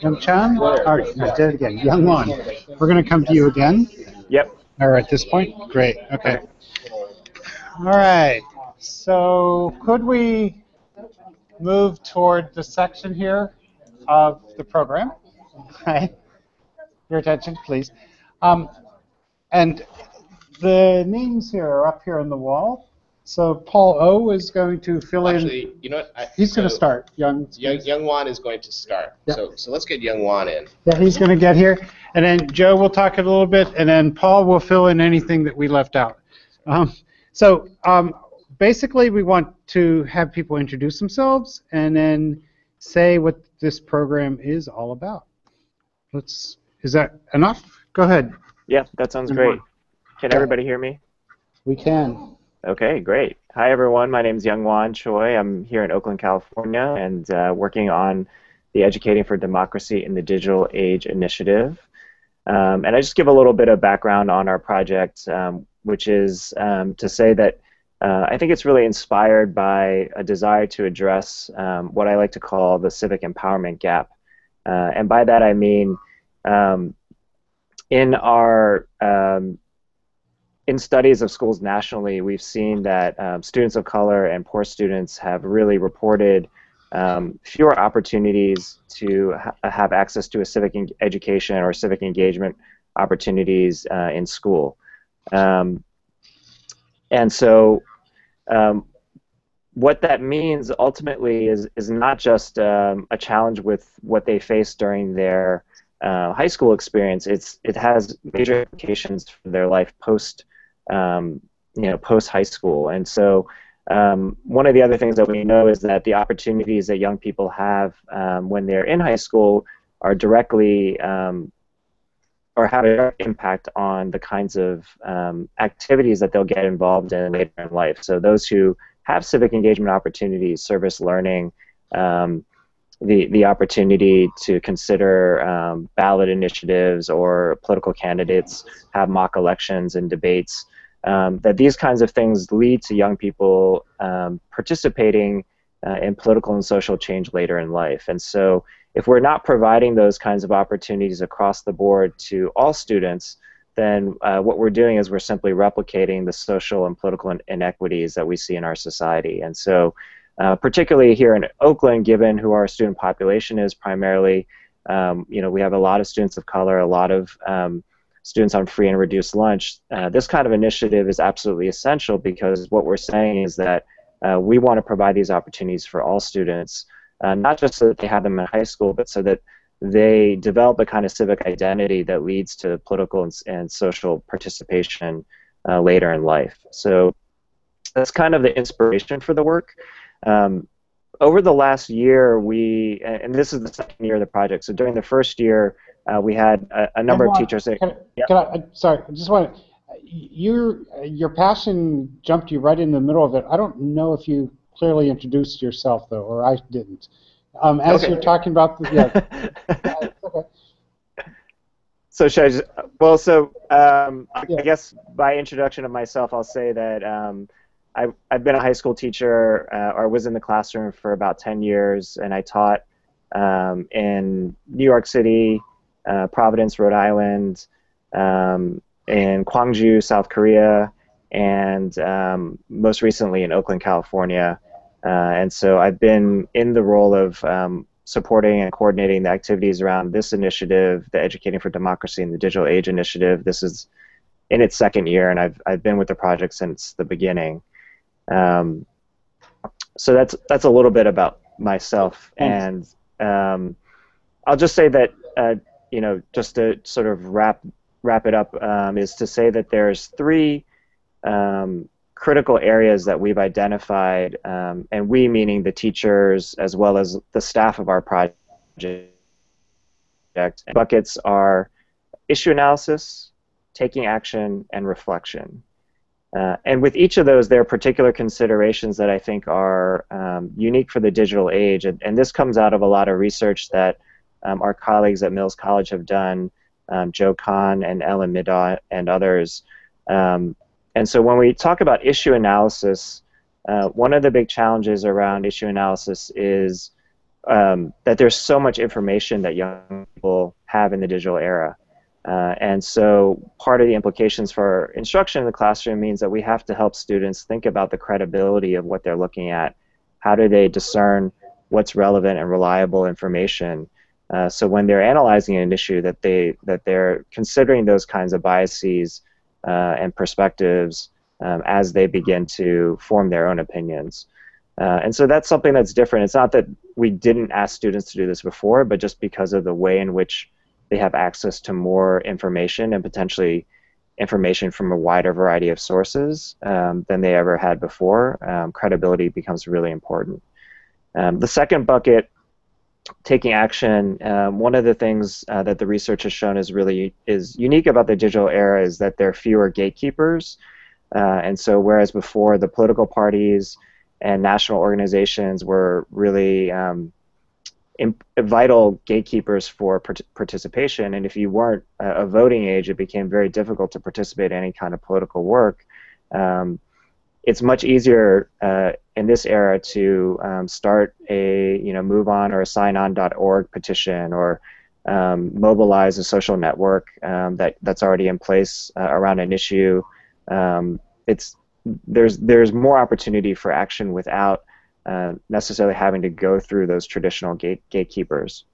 Young Chan? All right, I did it again. Young Won. We're going to come to you again. Yep. All right, at this point? Great, okay. All right, so could we move toward the section here of the program? Right. Your attention, please. Um, and the names here are up here on the wall. So Paul O is going to fill in. Actually, you know what? I, He's going to start. Young. Young, Young Wan is going to start. Yeah. So, so let's get Young Wan in. Yeah, he's going to get here, and then Joe will talk a little bit, and then Paul will fill in anything that we left out. Um, so um, basically, we want to have people introduce themselves and then say what this program is all about. Let's. Is that enough? Go ahead. Yeah, that sounds great. Can everybody hear me? We can. Okay, great. Hi, everyone. My name is Youngwan Choi. I'm here in Oakland, California, and uh, working on the Educating for Democracy in the Digital Age initiative. Um, and I just give a little bit of background on our project, um, which is um, to say that uh, I think it's really inspired by a desire to address um, what I like to call the civic empowerment gap. Uh, and by that I mean um, in our um, in studies of schools nationally, we've seen that um, students of color and poor students have really reported um, fewer opportunities to ha- have access to a civic education or civic engagement opportunities uh, in school. Um, and so, um, what that means ultimately is, is not just um, a challenge with what they face during their uh, high school experience. It's it has major implications for their life post um, you know post high school. And so um, one of the other things that we know is that the opportunities that young people have um, when they're in high school are directly um, or have an impact on the kinds of um, activities that they'll get involved in later in life. So those who have civic engagement opportunities, service learning, um, the the opportunity to consider um, ballot initiatives or political candidates, have mock elections and debates. Um, that these kinds of things lead to young people um, participating uh, in political and social change later in life. And so, if we're not providing those kinds of opportunities across the board to all students, then uh, what we're doing is we're simply replicating the social and political in- inequities that we see in our society. And so, uh, particularly here in Oakland, given who our student population is primarily, um, you know, we have a lot of students of color, a lot of um, students on free and reduced lunch. Uh, this kind of initiative is absolutely essential because what we're saying is that uh, we want to provide these opportunities for all students, uh, not just so that they have them in high school, but so that they develop a kind of civic identity that leads to political and, and social participation uh, later in life. So that's kind of the inspiration for the work. Um, over the last year, we, and this is the second year of the project, so during the first year, uh, we had a, a number of teachers that. Can, Yeah. can I, sorry, I just want to, your, your passion jumped you right in the middle of it. I don't know if you clearly introduced yourself, though, or I didn't. Um, as Okay. you're talking about the, yeah, okay. So should I just, well, so um, I, Yeah. I guess by introduction of myself, I'll say that um, I, I've been a high school teacher uh, or was in the classroom for about 10 years, and I taught um, in New York City, uh, Providence, Rhode Island, um, in Gwangju, South Korea, and um, most recently in Oakland, California. Uh, and so I've been in the role of um, supporting and coordinating the activities around this initiative, the Educating for Democracy in the Digital Age initiative. This is in its second year, and I've I've been with the project since the beginning. Um, so that's that's a little bit about myself, and um, I'll just say that uh, you know just to sort of wrap wrap it up um, is to say that there's three um, critical areas that we've identified, um, and we meaning the teachers as well as the staff of our project. Buckets are issue analysis, taking action, and reflection. Uh, and with each of those, there are particular considerations that I think are um, unique for the digital age, and, and this comes out of a lot of research that um, our colleagues at Mills College have done, um, Joe Kahne and Ellen Middaugh and others. Um, and so when we talk about issue analysis, uh, one of the big challenges around issue analysis is um, that there's so much information that young people have in the digital era. Uh, and so part of the implications for instruction in the classroom means that we have to help students think about the credibility of what they're looking at. How do they discern what's relevant and reliable information? Uh, so when they're analyzing an issue, that they that they're considering those kinds of biases uh, and perspectives um, as they begin to form their own opinions. Uh, and so that's something that's different. It's not that we didn't ask students to do this before, but just because of the way in which they have access to more information and potentially information from a wider variety of sources um, than they ever had before, um, credibility becomes really important. Um, the second bucket, taking action, um, one of the things uh, that the research has shown is really is unique about the digital era is that there are fewer gatekeepers. Uh, and so whereas before the political parties and national organizations were really um, imp- vital gatekeepers for part- participation. And if you weren't a, a, voting age, it became very difficult to participate in any kind of political work. Um, it's much easier uh, in this era to um, start a you know MoveOn or a signon.org petition or um, mobilize a social network um, that that's already in place uh, around an issue. Um, it's there's there's more opportunity for action without uh, necessarily having to go through those traditional gate gatekeepers.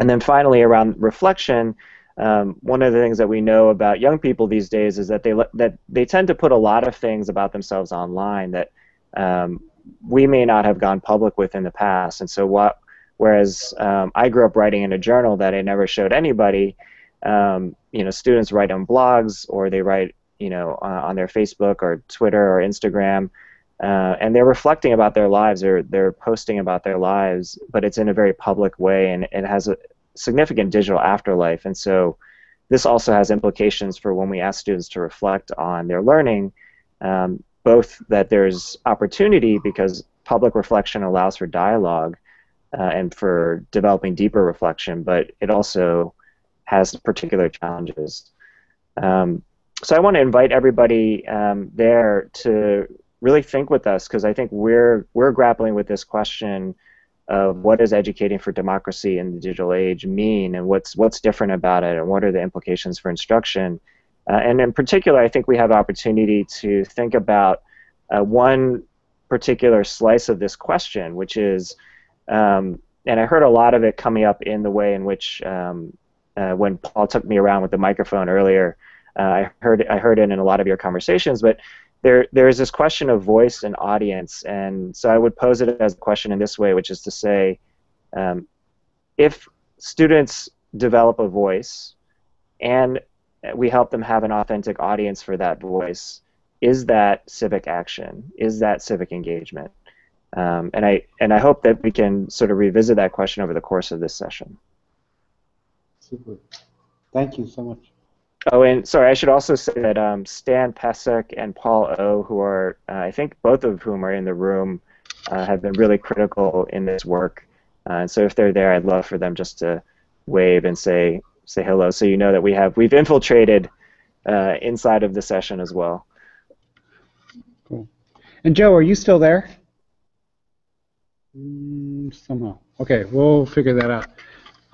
And then finally, around reflection, um, one of the things that we know about young people these days is that they that they tend to put a lot of things about themselves online that um, we may not have gone public with in the past. And so what whereas um, I grew up writing in a journal that I never showed anybody, um, you know, students write on blogs or they write you know, uh, on their Facebook or Twitter or Instagram, uh, and they're reflecting about their lives or they're posting about their lives, but it's in a very public way and it has a significant digital afterlife. And so this also has implications for when we ask students to reflect on their learning, um, both that there's opportunity because public reflection allows for dialogue uh, and for developing deeper reflection, but it also has particular challenges. Um, so I want to invite everybody um, there to really think with us because I think we're we're grappling with this question of what does educating for democracy in the digital age mean and what's what's different about it and what are the implications for instruction uh, and in particular I think we have opportunity to think about uh, one particular slice of this question which is um, and I heard a lot of it coming up in the way in which um, uh, when Paul took me around with the microphone earlier uh, I heard I heard it in a lot of your conversations, but there there is this question of voice and audience, and so I would pose it as a question in this way, which is to say, um, if students develop a voice, and we help them have an authentic audience for that voice, is that civic action? Is that civic engagement? Um, and I and I hope that we can sort of revisit that question over the course of this session. Super. Thank you so much. Oh, and sorry, I should also say that um, Stan Pesek and Paul O, who are, uh, I think both of whom are in the room, uh, have been really critical in this work. Uh, and so if they're there, I'd love for them just to wave and say say hello, so you know that we have we've infiltrated uh, inside of the session as well. Cool. And Joe, are you still there? Mm, somehow. Okay, we'll figure that out.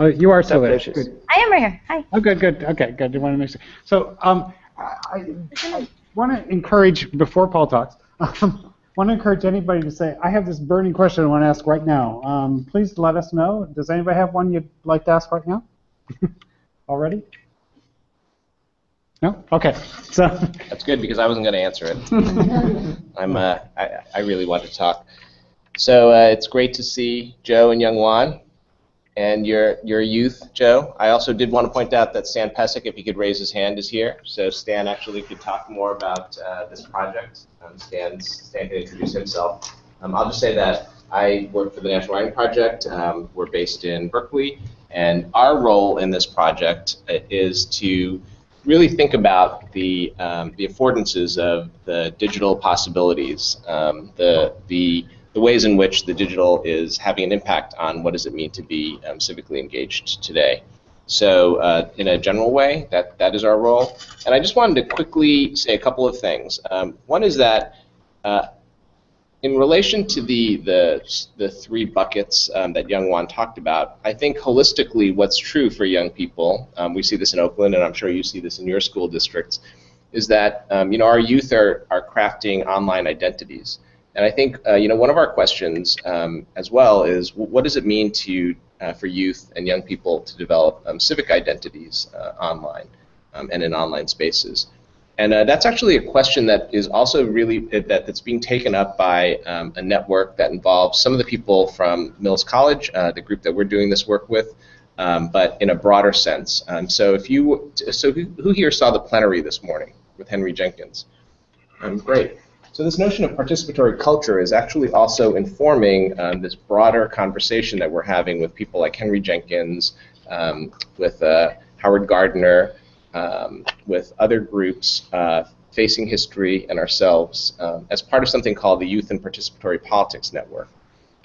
Oh, you are still there. Good. I am right here. Hi. Oh, good, good. Okay, good. I want to make sure. So, um, I, I want to encourage before Paul talks. Um, want to encourage anybody to say, I have this burning question I want to ask right now. Um, please let us know. Does anybody have one you'd like to ask right now? Already? No? Okay. So. That's good because I wasn't going to answer it. I'm. Uh, I, I really want to talk. So uh, it's great to see Joe and Young Wan and your your youth, Joe. I also did want to point out that Stan Pesek, if he could raise his hand, is here. So Stan actually could talk more about uh, this project. Um, Stan's, Stan can introduce himself. Um, I'll just say that I work for the National Writing Project. Um, we're based in Berkeley, and our role in this project uh, is to really think about the um, the affordances of the digital possibilities, um, the the the ways in which the digital is having an impact on what does it mean to be um, civically engaged today. So uh, in a general way, that, that is our role. And I just wanted to quickly say a couple of things. Um, one is that uh, in relation to the the, the three buckets um, that Young Wan talked about, I think holistically, what's true for young people, um, we see this in Oakland, and I'm sure you see this in your school districts, is that um, you know our youth are are crafting online identities, and I think uh, you know one of our questions um, as well is what does it mean to uh, for youth and young people to develop um, civic identities uh, online um, and in online spaces. And uh, that's actually a question that is also really that, that's being taken up by um, a network that involves some of the people from Mills College, uh, the group that we're doing this work with, um, but in a broader sense. Um, so if you, so who, here saw the plenary this morning with Henry Jenkins? Um, great. So this notion of participatory culture is actually also informing um, this broader conversation that we're having with people like Henry Jenkins, um, with uh, Howard Gardner, um, with other groups uh, facing history and ourselves um, as part of something called the Youth and Participatory Politics Network.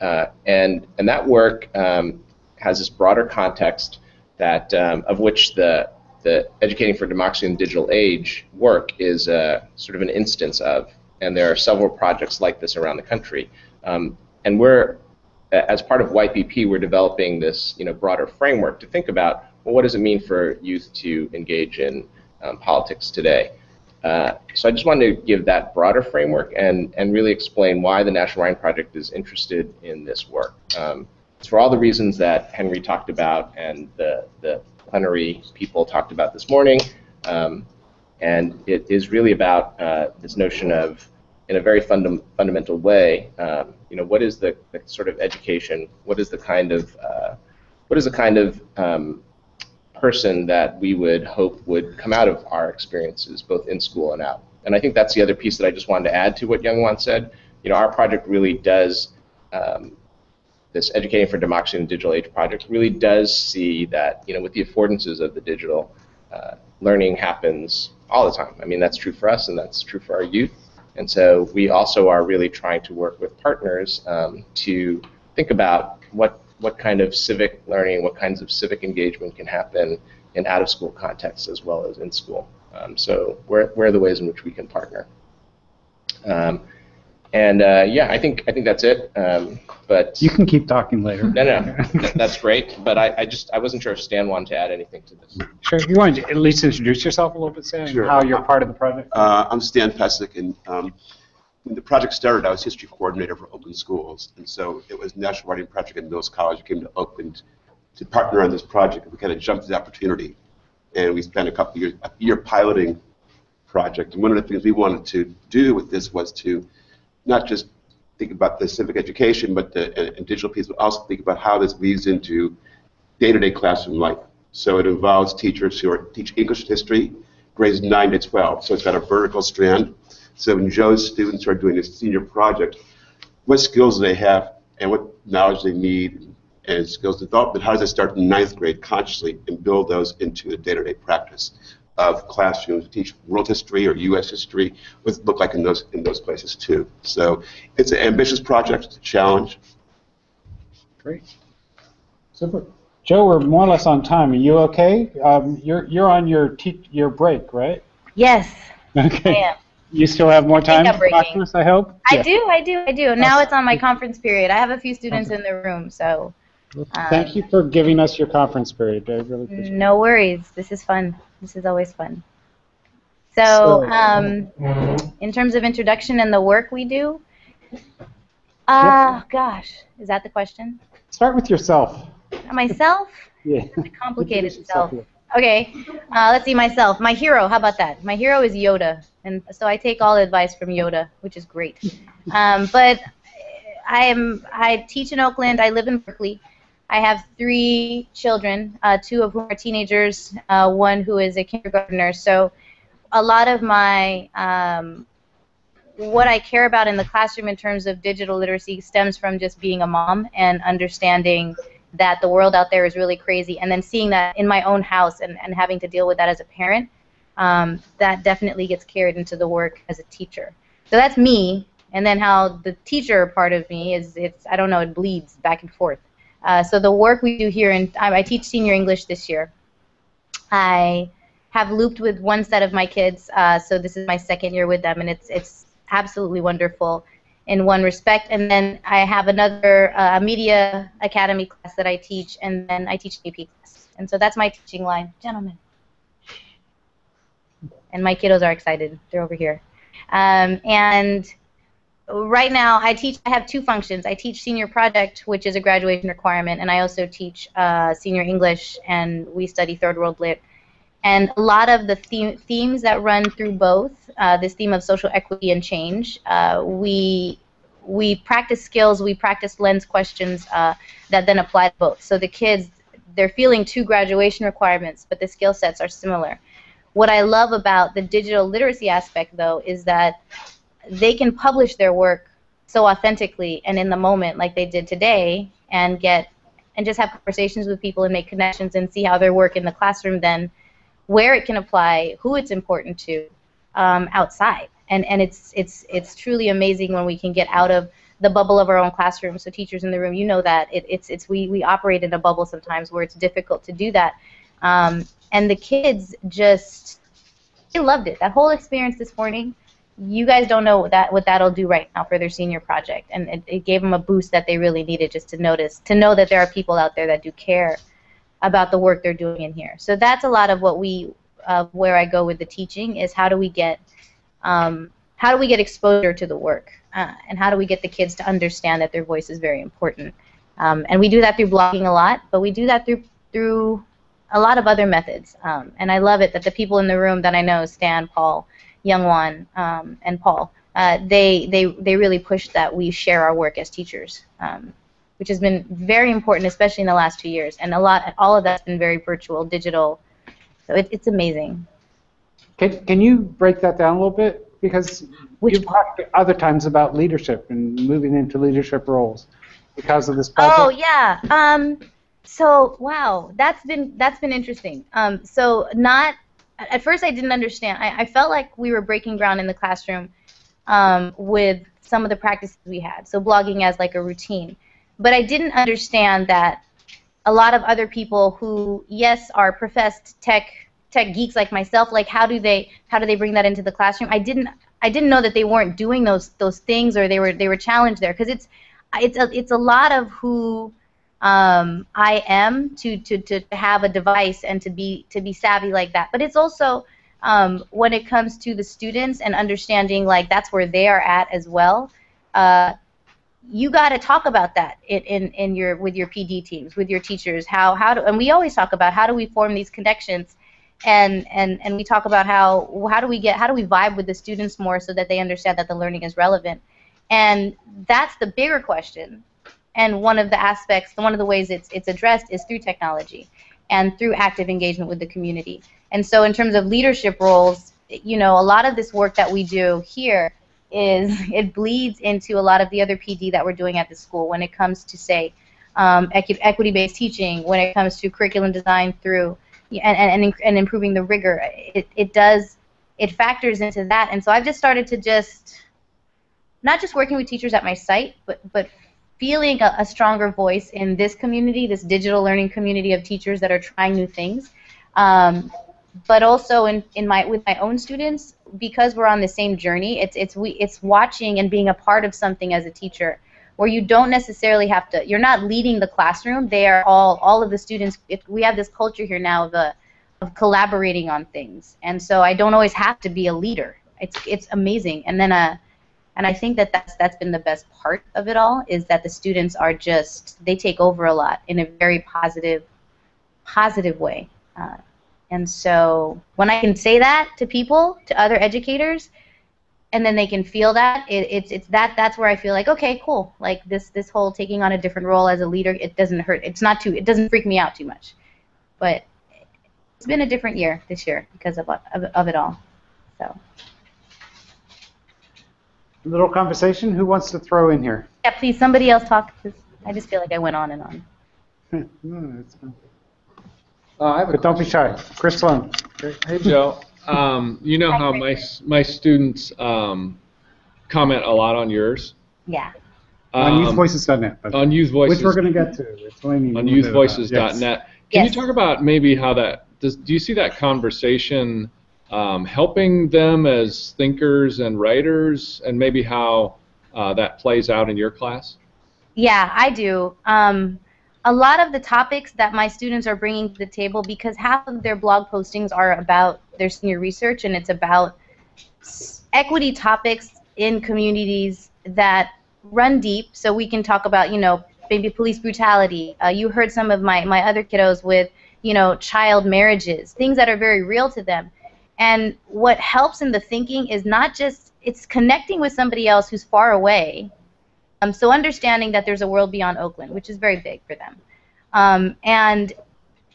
Uh, and, and that work um, has this broader context that, um, of which the, the Educating for Democracy in the Digital Age work is uh, sort of an instance of. And there are several projects like this around the country. Um, and we're, as part of YPP, we're developing this you know, broader framework to think about well, what does it mean for youth to engage in um, politics today? Uh, so I just wanted to give that broader framework and, and really explain why the National Writing Project is interested in this work. Um, it's for all the reasons that Henry talked about and the, the plenary people talked about this morning. Um, and it is really about uh, this notion of, in a very funda fundamental way, um, you know, what is the, the, sort of education, what is the kind of, uh, what is the kind of um, person that we would hope would come out of our experiences, both in school and out. And I think that's the other piece that I just wanted to add to what Young Wan said. You know, our project really does, um, this Educating for Democracy in the Digital Age project really does see that, you know, with the affordances of the digital, uh, learning happens all the time. I mean, that's true for us and that's true for our youth. And so we also are really trying to work with partners um, to think about what what kind of civic learning, what kinds of civic engagement can happen in out-of-school contexts as well as in school. Um, so where, where are the ways in which we can partner? Um, and uh, yeah, I think I think that's it. Um, but you can keep talking later. No, no, that's great. But I, I, just I wasn't sure if Stan wanted to add anything to this. Sure. If you want to at least introduce yourself a little bit, Stan, sure. how you're part of the project. Uh, I'm Stan Pesic, and um, when the project started, I was history coordinator for Oakland Schools, and so it was National Writing Project at Mills College. I came to Oakland to partner on this project. We kind of jumped the opportunity, and we spent a couple of years, a year piloting project. And one of the things we wanted to do with this was to not just think about the civic education, but the and, and digital piece, but also think about how this weaves into day-to-day classroom life. So it involves teachers who are teach English history, grades 9 to 12. So it's got a vertical strand so when Joe's students are doing a senior project, what skills do they have and what knowledge they need and skills development, how does they start in ninth grade consciously and build those into the day-to-day practice of classrooms, teach world history or U.S. history, what look like in those in those places too. So it's an ambitious project, it's a challenge. Great. Super. Joe, we're more or less on time. Are you okay? Um, you're you're on your your break, right? Yes. Okay. You still have more time to practice, I hope? I yeah. do, I do, I do. Now it's on my conference period. I have a few students okay. in the room, so. Um, Thank you for giving us your conference period. I really appreciate No worries. This is fun. This is always fun. So, um, in terms of introduction and the work we do, uh, yep. gosh, is that the question? Start with yourself. Myself? yeah. Complicated self. Okay, uh, let's see myself. My hero, how about that? My hero is Yoda, and so I take all advice from Yoda, which is great. Um, but I am I teach in Oakland. I live in Berkeley. I have three children, uh, two of whom are teenagers, uh, one who is a kindergartner. So a lot of my um, what I care about in the classroom in terms of digital literacy stems from just being a mom and understanding that the world out there is really crazy, and then seeing that in my own house and, and having to deal with that as a parent, um, that definitely gets carried into the work as a teacher. So that's me, and then how the teacher part of me is, it's I don't know, it bleeds back and forth. Uh, so the work we do here, and I, I teach senior English this year. I have looped with one set of my kids, uh, so this is my second year with them, and it's it's absolutely wonderful. In one respect. And then I have another uh, media academy class that I teach, and then I teach AP class. And so that's my teaching line, gentlemen. And my kiddos are excited. They're over here. Um, and right now I teach. I have two functions. I teach senior project, which is a graduation requirement, and I also teach uh, senior English, and we study third world lit. And a lot of the theme, themes that run through both, uh, this theme of social equity and change, uh, we we practice skills, we practice lens questions uh, that then apply to both. So the kids, they're feeling two graduation requirements, but the skill sets are similar. What I love about the digital literacy aspect, though, is that they can publish their work so authentically and in the moment, like they did today, and get and just have conversations with people and make connections and see how their work in the classroom then, where it can apply, who it's important to, um, outside. And and it's it's it's truly amazing when we can get out of the bubble of our own classroom. So teachers in the room, you know that it, it's it's we we operate in a bubble sometimes where it's difficult to do that. Um, and the kids just they loved it. That whole experience this morning, you guys don't know what that what that'll do right now for their senior project, and it, it gave them a boost that they really needed just to notice, to know that there are people out there that do care about the work they're doing in here. So that's a lot of what we, uh, where I go with the teaching is how do we get, um, how do we get exposure to the work, uh, and how do we get the kids to understand that their voice is very important. Um, and we do that through blogging a lot, but we do that through through a lot of other methods. Um, and I love it that the people in the room that I know, Stan, Paul, Youngwon, um, and Paul, uh, they, they, they really push that we share our work as teachers, um, which has been very important, especially in the last two years. And a lot, all of that's been very virtual, digital. So it, it's amazing. Can, can you break that down a little bit? Because Which you've talked other times about leadership and moving into leadership roles because of this project. Oh yeah. Um, so wow, that's been that's been interesting. Um, so not at first I didn't understand. I, I felt like we were breaking ground in the classroom um, with some of the practices we had. So blogging as like a routine, but I didn't understand that a lot of other people who yes are professed tech tech geeks like myself, like how do they how do they bring that into the classroom? I didn't I didn't know that they weren't doing those those things or they were they were challenged there because it's it's a, it's a lot of who um, I am to, to, to have a device and to be to be savvy like that. But it's also um, when it comes to the students and understanding like that's where they are at as well. Uh, you got to talk about that in, in, in your with your PD teams, with your teachers. How how do and we always talk about how do we form these connections, and and and we talk about how how do we get how do we vibe with the students more so that they understand that the learning is relevant, and that's the bigger question and one of the aspects, one of the ways it's, it's addressed is through technology and through active engagement with the community. And so in terms of leadership roles, you know, a lot of this work that we do here is it bleeds into a lot of the other PD that we're doing at the school when it comes to, say, um, equi equity-based teaching, when it comes to curriculum design through and, and, and improving the rigor. It, it does, it factors into that. And so I've just started to just, not just working with teachers at my site, but, but feeling a, a, stronger voice in this community, this digital learning community of teachers that are trying new things. Um, but also in, in my with my own students, because we're on the same journey, it's it's we it's watching and being a part of something as a teacher where you don't necessarily have to you're not leading the classroom. They are all all of the students we have this culture here now of a, of collaborating on things. And so I don't always have to be a leader. It's it's amazing. And then a and I think that that's that's been the best part of it all is that the students are just they take over a lot in a very positive positive way. Uh, and so when I can say that to people, to other educators, and then they can feel that, it, it's it's that that's where I feel like okay, cool. Like this this whole taking on a different role as a leader, it doesn't hurt. It's not too it doesn't freak me out too much. But it's been a different year this year because of of, of it all. So little conversation. Who wants to throw in here? Yeah, please, somebody else talk. Cause I just feel like I went on and on. Hmm, no, it's fine. Uh, I have a But don't be shy. Chris Sloan. Hey, Joe. Um, you know how my s- my students um, comment a lot on yours. Yeah. on Um, youthvoices.net. by on Youth Voices. Which we're going to get to. It's only on little yes. youthvoices.net. Can Yes. you talk about maybe how that does? Do you see that conversation um, helping them as thinkers and writers, and maybe how uh, that plays out in your class? Yeah, I do. Um, a lot of the topics that my students are bringing to the table, because half of their blog postings are about their senior research and it's about equity topics in communities that run deep. So we can talk about, you know, maybe police brutality. Uh, you heard some of my, my other kiddos with, you know, child marriages, things that are very real to them. And what helps in the thinking is not just, it's connecting with somebody else who's far away um, so understanding that there's a world beyond Oakland, which is very big for them. Um, and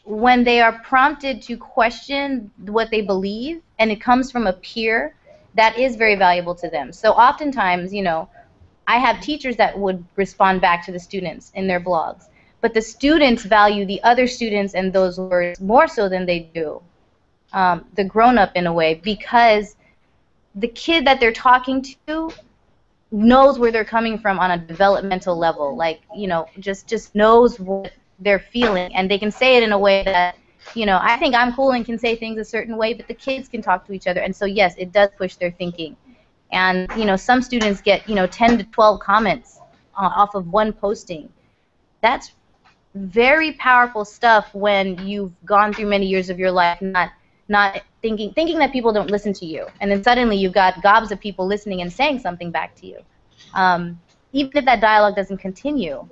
when they are prompted to question what they believe, and it comes from a peer, that is very valuable to them. So oftentimes, you know, I have teachers that would respond back to the students in their blogs, but the students value the other students and those words more so than they do um, the grown-up in a way because the kid that they're talking to knows where they're coming from on a developmental level like you know just just knows what they're feeling and they can say it in a way that you know i think i'm cool and can say things a certain way but the kids can talk to each other and so yes it does push their thinking. And you know some students get you know 10 to 12 comments uh, off of one posting. That's very powerful stuff when you've gone through many years of your life not not thinking thinking that people don't listen to you, and then suddenly you've got gobs of people listening and saying something back to you. Um, even if that dialogue doesn't continue,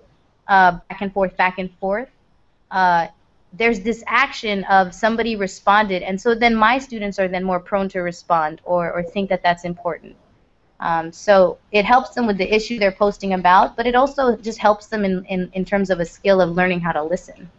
uh, back and forth, back and forth, uh, there's this action of somebody responded, and so then my students are then more prone to respond or, or think that that's important. Um, so it helps them with the issue they're posting about, but it also just helps them in, in, in terms of a skill of learning how to listen.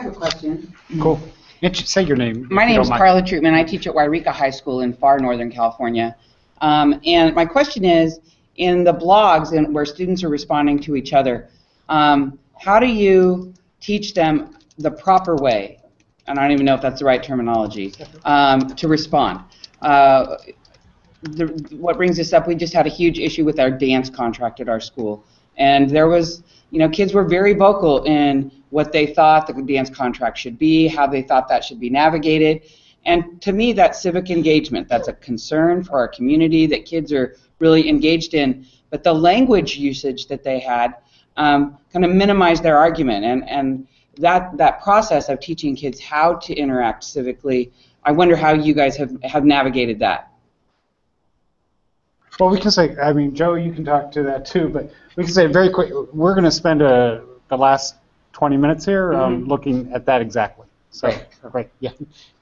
I have a question. Cool. Int- Say your name. My name is mind. Carla Troutman. I teach at Yreka High School in far northern California. Um, and my question is, in the blogs and where students are responding to each other, um, how do you teach them the proper way? And I don't even know if that's the right terminology um, to respond. Uh, the, what brings this up? We just had a huge issue with our dance contract at our school, and there was, you know, kids were very vocal in what they thought the dance contract should be, how they thought that should be navigated. And to me, that's civic engagement. That's a concern for our community that kids are really engaged in. But the language usage that they had um, kind of minimized their argument. And, and that, that process of teaching kids how to interact civically, I wonder how you guys have, have navigated that. Well, we can say, I mean, Joe, you can talk to that too, but we can say very quick, we're going to spend uh the last 20 minutes here um, Mhm. looking at that exactly. So, Great. great, yeah.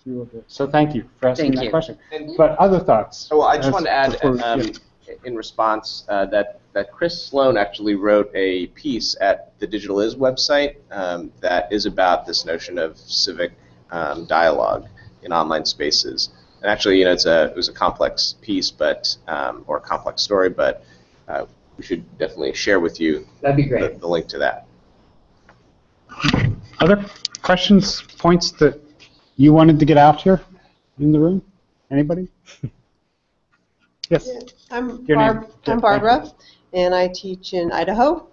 you will do it. So thank you for asking Thank that you. question. And- But other thoughts? Oh, well, I just want to add, before- um, yeah. in response, uh, that, that Chris Sloan actually wrote a piece at the Digital Is website um, that is about this notion of civic um, dialogue in online spaces. And actually, you know, it's a, it was a complex piece, but, um, or a complex story, but uh, we should definitely share with you That'd be the, the link to that. Other questions, points that you wanted to get out here in the room? Anybody? Yes. I'm Your. Barb, Yeah, I'm Barbara, and I teach in Idaho.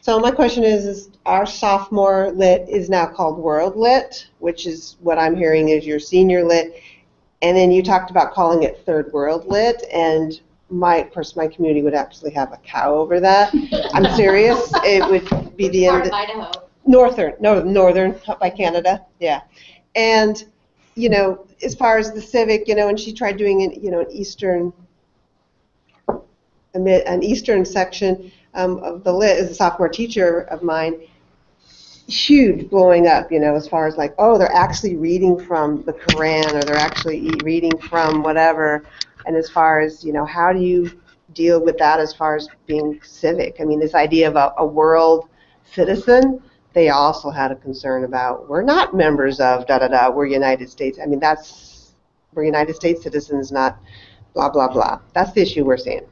So my question is, is our sophomore lit is now called World Lit, which is what I'm hearing is your senior lit, and then you talked about calling it Third World Lit, and my, of course, my community would actually have a cow over that. I'm serious. It would be the end. Idaho. Northern, no, northern, up by Canada, yeah. And, you know, as far as the civic, you know, and she tried doing it, you know, an eastern, an eastern section um, of the lit as a sophomore teacher of mine, huge blowing up, you know, as far as like, oh, they're actually reading from the Quran or they're actually reading from whatever. And as far as, you know, how do you deal with that as far as being civic? I mean, this idea of a, a world citizen, they also had a concern about we're not members of da da da, we're United States. I mean, that's, we're United States citizens, not blah, blah, blah. That's the issue we're seeing.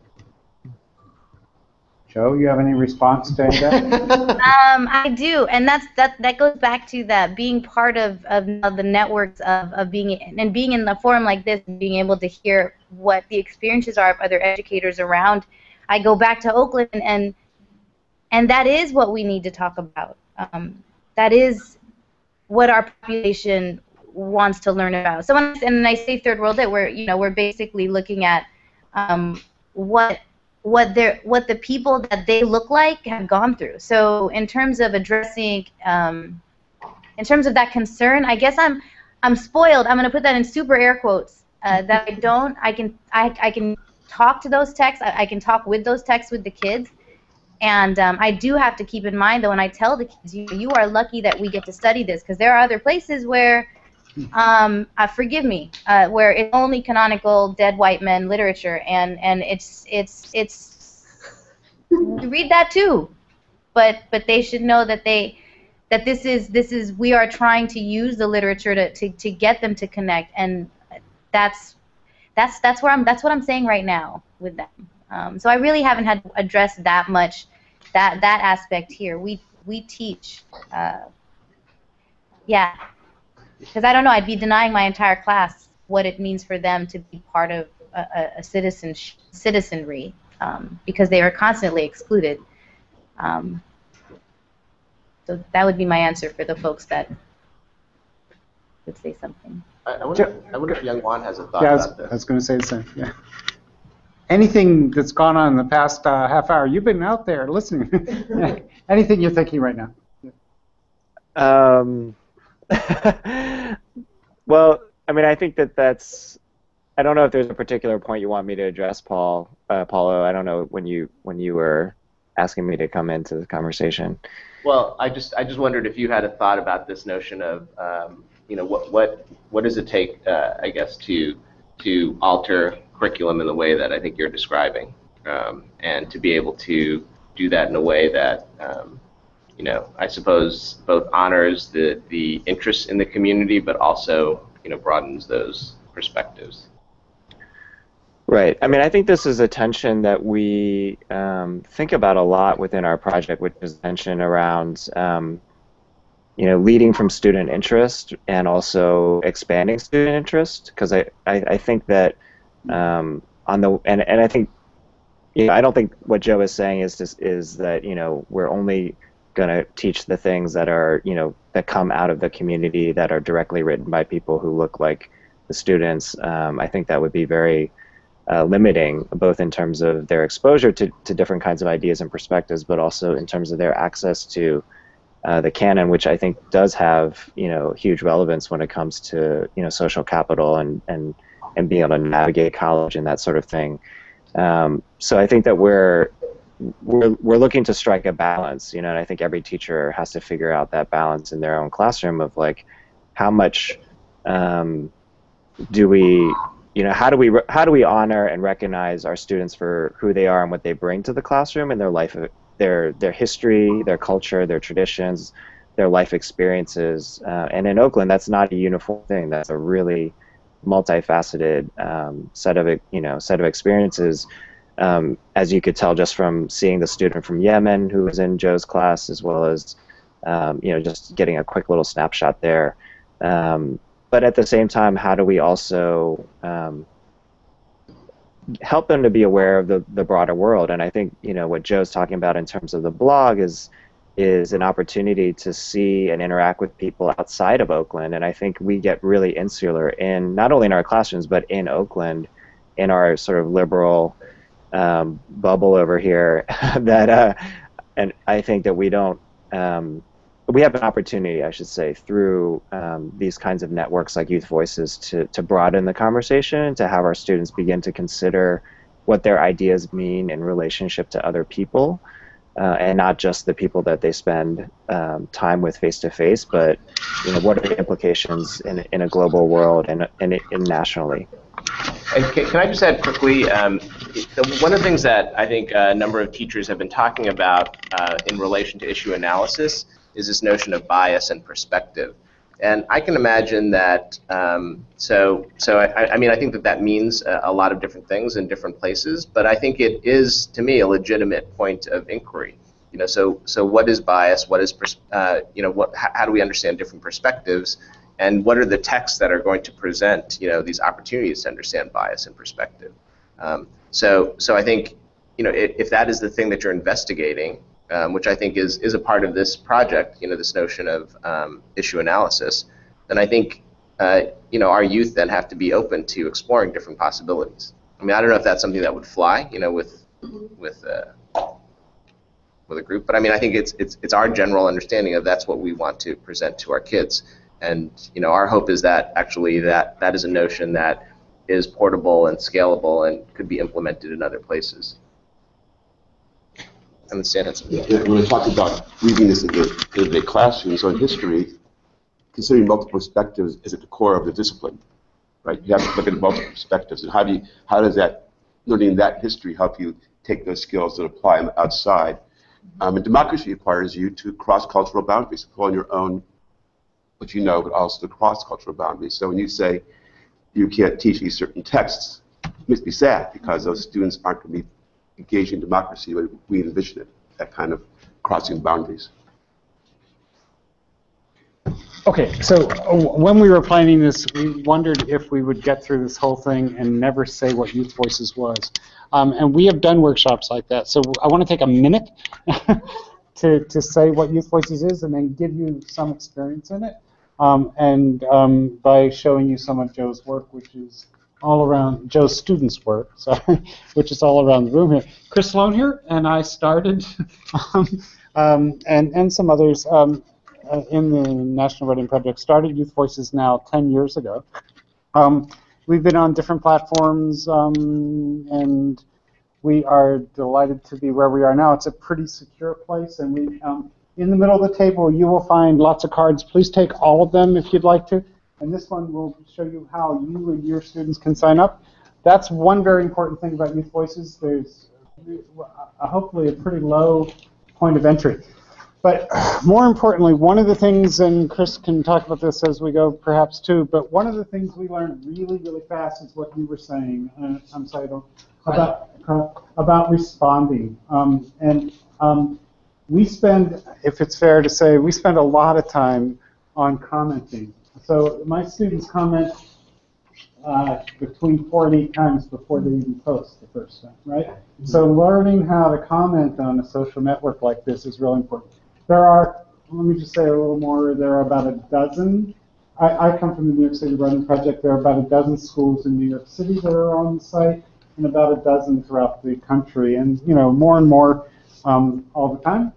Joe, you have any response to that? Um, I do, and that's that. That goes back to that being part of, of the networks of, of being and being in the forum like this, being able to hear what the experiences are of other educators around. I go back to Oakland, and and that is what we need to talk about. Um, that is what our population wants to learn about. So when I, and I say third world, that we're you know we're basically looking at um, what what they what the people that they look like have gone through. So in terms of addressing, um, in terms of that concern, I guess I'm I'm spoiled. I'm going to put that in super air quotes. Uh, that I don't. I can I, I can talk to those texts. I, I can talk with those texts with the kids. And um, I do have to keep in mind, though, when I tell the kids, you, you are lucky that we get to study this, because there are other places where, um, uh, forgive me, uh, where it's only canonical dead white men literature, and, and it's it's it's read that too, but but they should know that they that this is this is we are trying to use the literature to, to, to get them to connect, and that's that's that's where I'm that's what I'm saying right now with them. Um, so I really haven't had to address that much that that aspect here. We we teach, uh, yeah, because I don't know. I'd be denying my entire class what it means for them to be part of a, a, a citizen citizenry um, because they are constantly excluded. Um, so that would be my answer for the folks that would say something. I, I, wonder, I wonder if Young Juan has a thought Yeah, I was, about I this. was going to say the same. Yeah. Anything that's gone on in the past uh, half hour, you've been out there listening. Anything you're thinking right now? Um, well, I mean, I think that that's. I don't know if there's a particular point you want me to address, Paul. Uh, Paulo, I don't know when you when you were asking me to come into the conversation. Well, I just I just wondered if you had a thought about this notion of um, you know what what what does it take uh, I guess to to alter curriculum in the way that I think you're describing, um, and to be able to do that in a way that um, you know I suppose both honors the the interest in the community, but also you know broadens those perspectives. Right. I mean, I think this is a tension that we um, think about a lot within our project, which is tension around, um, you know, leading from student interest and also expanding student interest. Because I, I, I think that um, on the and and I think, you know, I don't think what Joe is saying is just is that you know we're only going to teach the things that are you know that come out of the community that are directly written by people who look like the students. Um, I think that would be very uh, limiting, both in terms of their exposure to, to different kinds of ideas and perspectives, but also in terms of their access to uh, the canon, which I think does have you know huge relevance when it comes to you know social capital and and and being able to navigate college and that sort of thing. Um, so I think that we're we're we're looking to strike a balance, you know, and I think every teacher has to figure out that balance in their own classroom of like how much um, do we you know how do we how do we honor and recognize our students for who they are and what they bring to the classroom and their life their their history their culture their traditions their life experiences uh, and in oakland that's not a uniform thing. That's a really multifaceted um, set of you know set of experiences. Um, as you could tell just from seeing the student from yemen who was in joe's class as well as um, you know just getting a quick little snapshot there. Um, but at the same time, how do we also um, help them to be aware of the, the broader world? And I think you know what Joe's talking about in terms of the blog is is an opportunity to see and interact with people outside of Oakland. And I think we get really insular in not only in our classrooms but in Oakland, in our sort of liberal um, bubble over here. that uh, and I think that we don't. Um, we have an opportunity, I should say, through um, these kinds of networks like Youth Voices to, to broaden the conversation, to have our students begin to consider what their ideas mean in relationship to other people, uh, and not just the people that they spend um, time with face to face, but you know, what are the implications in, in a global world and, and, and nationally. Can, I just add quickly? Um, one of the things that I think a number of teachers have been talking about uh, in relation to issue analysis is this notion of bias and perspective. And I can imagine that. Um, so, so I, I, mean, I think that that means a, a, lot of different things in different places. But I think it is, to me, a legitimate point of inquiry. You know, so so what is bias? What is, uh, you know, what? How, how do we understand different perspectives? And what are the texts that are going to present, you know, these opportunities to understand bias and perspective? Um, so, so I think, you know, if, if that is the thing that you're investigating, um, which I think is, is a part of this project, you know, this notion of um, issue analysis, then I think, uh, you know, our youth then have to be open to exploring different possibilities. I mean, I don't know if that's something that would fly, you know, with with uh, with a group, but I mean, I think it's it's it's our general understanding of that's what we want to present to our kids, and you know, our hope is that actually that that is a notion that is portable and scalable and could be implemented in other places. And Stan had something. Yeah, When I talked about reading this in the, the classrooms on history, considering multiple perspectives is at the core of the discipline, right? You have to look at multiple perspectives, and how do you, how does that, learning that history help you take those skills and apply them outside? Um, and democracy requires you to cross cultural boundaries, pull on your own, what you know, but also to cross cultural boundaries. So when you say you can't teach these certain texts, it makes me sad because those students aren't going to be engaged in democracy way we envision it, that kind of crossing boundaries. Okay, so uh, when we were planning this, we wondered if we would get through this whole thing and never say what Youth Voices was. Um, and we have done workshops like that. So I want to take a minute to, to say what Youth Voices is and then give you some experience in it. Um, and um, by showing you some of Joe's work, which is all around, Joe's students' work, sorry, which is all around the room here. Chris Sloan here, and I started, um, um, and, and some others. Um, uh, in the National Writing Project started Youth Voices now 10 years ago. Um, we've been on different platforms, um, and we are delighted to be where we are now. It's a pretty secure place, and we, um, in the middle of the table, you will find lots of cards. Please take all of them if you'd like to, and this one will show you how you and your students can sign up. That's one very important thing about Youth Voices. There's uh, hopefully a pretty low point of entry. But more importantly, one of the things, and Chris can talk about this as we go perhaps too, but one of the things we learned really, really fast is what you were saying, uh, I'm sorry, about, uh, about responding. Um, and um, we spend, if it's fair to say, we spend a lot of time on commenting. So my students comment uh, between four and eight times before they even post the first time, right? So learning how to comment on a social network like this is really important. There are, let me just say a little more, there are about a dozen. I, I come from the New York City Writing Project. There are about a dozen schools in New York City that are on the site and about a dozen throughout the country. And, you know, more and more um, all the time.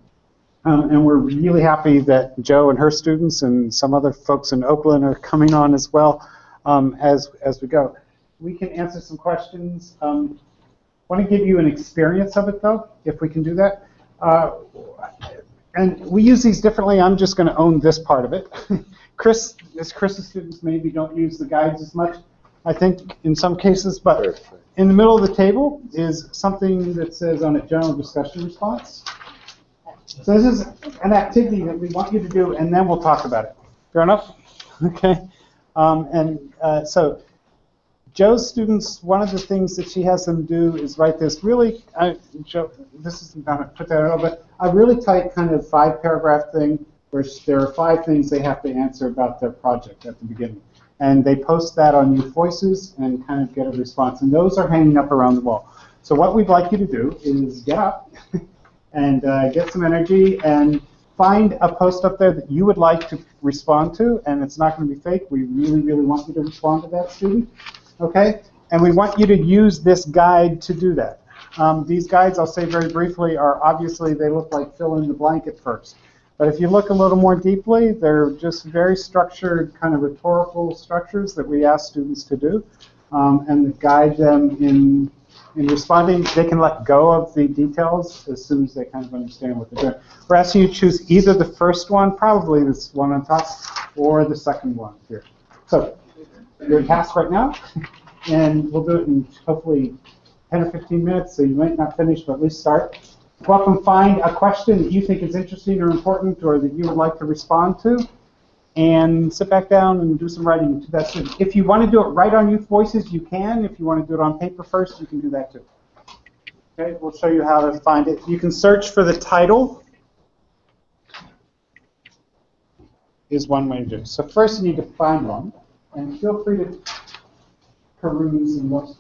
Um, and we're really happy that Joe and her students and some other folks in Oakland are coming on as well um, as, as we go. We can answer some questions. Um, want to give you an experience of it, though, if we can do that. Uh, and we use these differently. I'm just going to own this part of it. Chris, as Chris's students maybe don't use the guides as much, I think, in some cases, but in the middle of the table is something that says on a general discussion response. So this is an activity that we want you to do, and then we'll talk about it. Fair enough? Okay. Um, and uh, so Joe's students, one of the things that she has them do is write this really, I, Joe, this isn't going to put that at all, but a really tight kind of five paragraph thing where there are five things they have to answer about their project at the beginning. And they post that on Youth Voices and kind of get a response. And those are hanging up around the wall. So what we'd like you to do is get up and uh, get some energy and find a post up there that you would like to respond to, and it's not going to be fake. We really, really want you to respond to that student, okay? And we want you to use this guide to do that. Um, these guides, I'll say very briefly, are obviously, they look like fill in the blank at first. But if you look a little more deeply, they're just very structured, kind of rhetorical structures that we ask students to do um, and guide them in in responding, they can let go of the details as soon as they kind of understand what they're doing. We're asking you to choose either the first one, probably this one on top, or the second one here. So you're in task right now, and we'll do it in hopefully 10 or 15 minutes, so you might not finish, but at least start. And find a question that you think is interesting or important or that you would like to respond to, and sit back down and do some writing to that student. If you want to do it right on Youth Voices, you can. If you want to do it on paper first, you can do that too. Okay, we'll show you how to find it. You can search for the title is one way to do it. So first you need to find one, and feel free to peruse and look.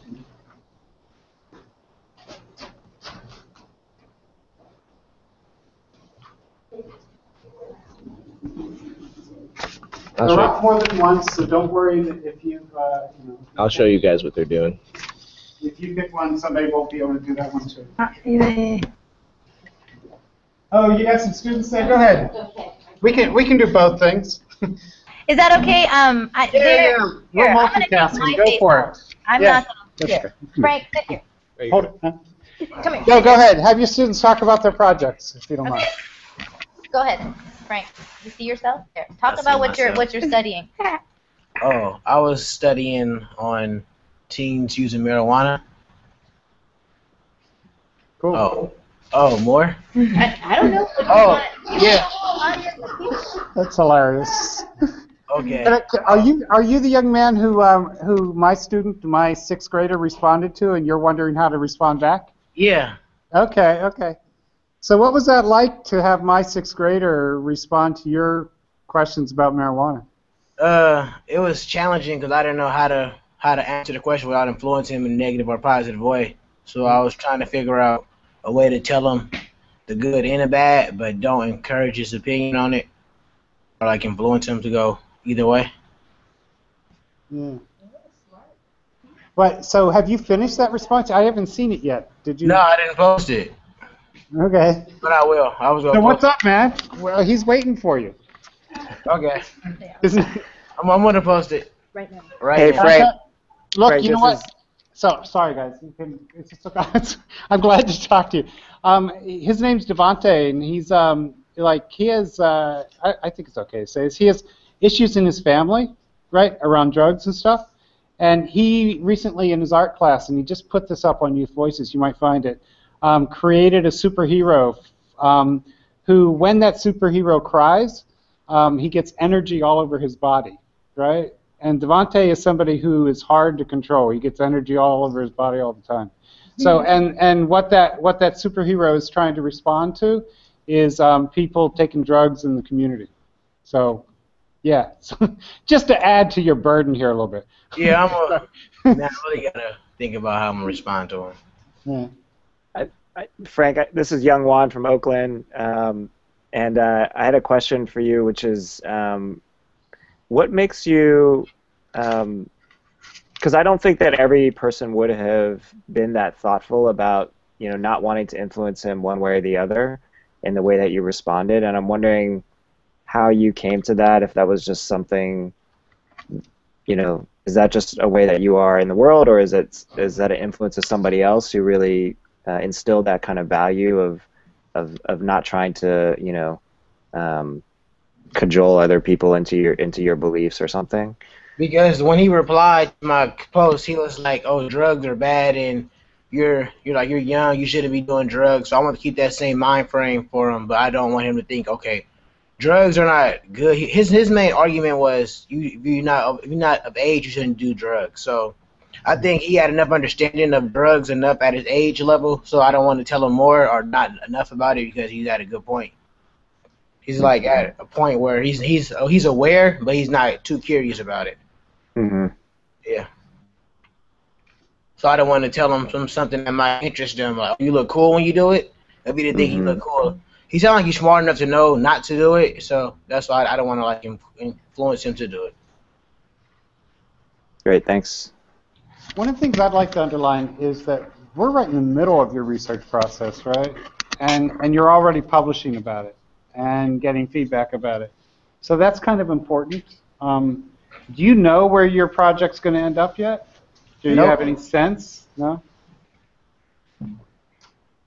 I'll They're show, up more than once, so don't worry that if you, uh, you know. I'll show you guys what they're doing. if you pick one, somebody won't be able to do that one too. Uh, Oh, you got some students there? Go ahead. We can, we can do both things. Is that okay? Um, I, Yeah, there- yeah, we're here, I'm gonna take multitasking. my Go face for off. it. I'm Yeah, not. that's Here. okay. Frank, sit here. Hold it. huh? Come here. Go, go ahead. Have your students talk about their projects, if you don't mind. Okay. Go ahead, Frank. You see yourself? there? Talk I about what you're what you're studying. Oh, I was studying on teens using marijuana. Cool. Oh, oh, more? I, I don't know. Oh, yeah. That's hilarious. Okay. Uh, Are you, are you the young man who, um, who my student, my sixth grader responded to, and you're wondering how to respond back? Yeah. Okay, okay. So what was that like to have my sixth grader respond to your questions about marijuana? Uh, it was challenging because I didn't know how to how to answer the question without influencing him in a negative or positive way. So I was trying to figure out a way to tell him the good and the bad, but don't encourage his opinion on it or like influence him to go either way. Yeah. But so have you finished that response? I haven't seen it yet. Did you? No, I didn't post it, Okay. but I will. I was gonna. So what's up, man? Well, he's waiting for you. Okay. Isn't? I'm, I'm gonna post it Right now. right Hey, now. Frank. Look, Frank, you know this what? So sorry, guys. You can, it's just, it's, I'm glad to talk to you. Um, his name's Devante, and he's um, like he has. Uh, I, I think it's okay to say this. He has issues in his family, right, around drugs and stuff. And he recently, in his art class, and he just put this up on Youth Voices. You might find it. Um, created a superhero um, who, when that superhero cries, um, he gets energy all over his body, right? And Devante is somebody who is hard to control. He gets energy all over his body all the time. So, and and what that what that superhero is trying to respond to is um, people taking drugs in the community. So, yeah, just to add to your burden here a little bit. Yeah, I'm a, now I really gotta think about how I'm gonna respond to him. Yeah. I, Frank, I, this is Young Juan from Oakland, um, and uh, I had a question for you, which is, um, what makes you? Because I don't think that every person would have been that thoughtful about, you know, not wanting to influence him one way or the other, in the way that you responded, and I'm wondering how you came to that. If that was just something, you know, is that just a way that you are in the world, or is it is that an influence of somebody else who really uh, instilled that kind of value of of of not trying to you know um, cajole other people into your into your beliefs or something. Because when he replied to my post, he was like, "Oh, drugs are bad, and you're you're like you're young, you shouldn't be doing drugs." So I want to keep that same mind frame for him, but I don't want him to think, okay, drugs are not good. His his main argument was, you if you're not if you're not of age, you shouldn't do drugs. So I think he had enough understanding of drugs enough at his age level, so I don't want to tell him more or not enough about it because he's at a good point. He's like at a point where he's he's oh, he's aware, but he's not too curious about it. Mm-hmm. Yeah. So I don't want to tell him some something that might interest him. Like, you look cool when you do it. Maybe they think Mhm. you look cool. He sounds like he's smart enough to know not to do it. So that's why I don't want to like influence him to do it. Great, thanks. One of the things I'd like to underline is that we're right in the middle of your research process, right? And and you're already publishing about it and getting feedback about it. So that's kind of important. Um, do you know where your project's going to end up yet? Do you Nope. have any sense? No.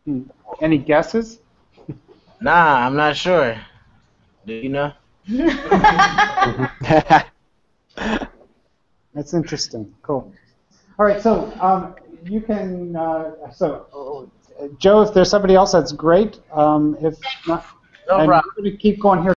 Hmm. Any guesses? Nah, I'm not sure. Do you know? That's interesting. Cool. All right, so um, you can. Uh, so, uh, Joe, if there's somebody else, that's great. Um, if not, No we're going to keep going here.